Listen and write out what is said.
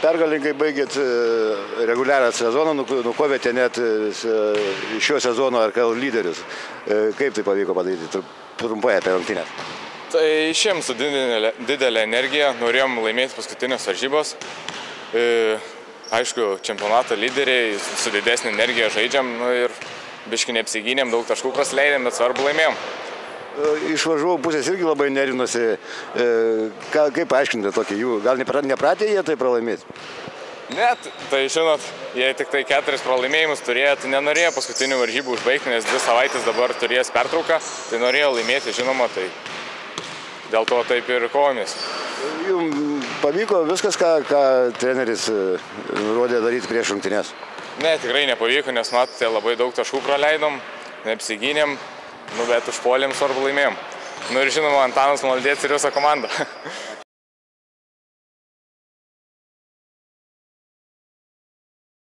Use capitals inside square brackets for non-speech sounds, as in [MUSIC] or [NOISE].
Pergalingai baigėt e, reguliarią sezoną, nu- nukovėte net e, šio sezono RKL lyderius. E, Kaip tai pavyko padaryti Tru- trumpai apie rungtynės? Tai išėm su didelė, didelė energija, norėjom laimėti paskutinės varžybos. E, aišku, čempionato lyderiai su didesnė energija žaidžiam nu, ir biški neapsigynėm, daug taškų prasleidėm, bet svarbu laimėjom. E, Iš varžovų pusės irgi labai nerinosi. E, Ką, kaip paaiškinti tokį jų? Gal nepra- nepratę jie tai pralaimėti? Net, tai žinot, jie tik tai keturis pralaimėjimus turėjo, tai nenorėjo paskutinių varžybų užbaigti, nes dvi savaitės dabar turės pertrauką, tai norėjo laimėti, žinoma, tai dėl to taip ir kovomės. Jums pavyko viskas, ką, ką treneris e, nurodė daryti prieš rungtynės? Ne, tikrai nepavyko, nes matote, labai daug taškų praleidom, neapsigynėm, nu, bet užpuolėm svarbu laimėjom. Nu ir žinoma, Antanas Maldėts ir visa komanda. [LAUGHS]